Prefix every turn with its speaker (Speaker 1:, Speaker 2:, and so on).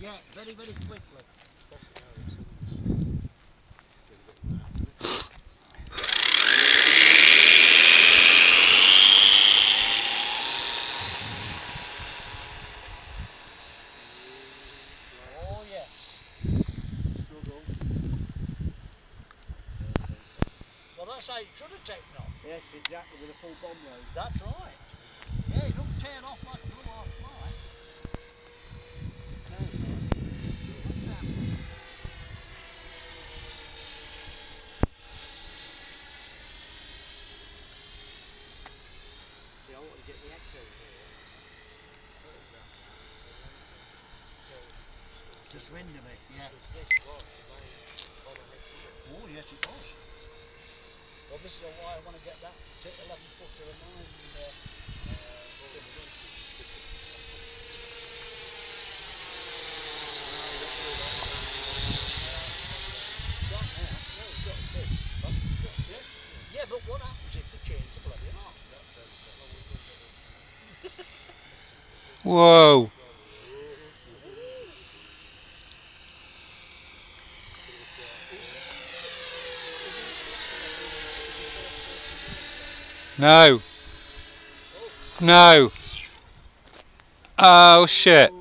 Speaker 1: Yeah, very, very quickly. that's should have taken off.
Speaker 2: Yes, exactly, with a full bomb load.
Speaker 1: That's right. Yeah, it don't tear off like a good one.
Speaker 2: See, I want to get the echo here.
Speaker 1: Just wind a bit, yeah.
Speaker 2: Because this was the main bomb I had here.
Speaker 1: Oh, yes, it was. Well, this is why I want to get that t- 11 footer of mine. Uh, uh, Right now, no, it's got a bit. Yeah, but what happens if
Speaker 3: Whoa. No. No. Oh shit.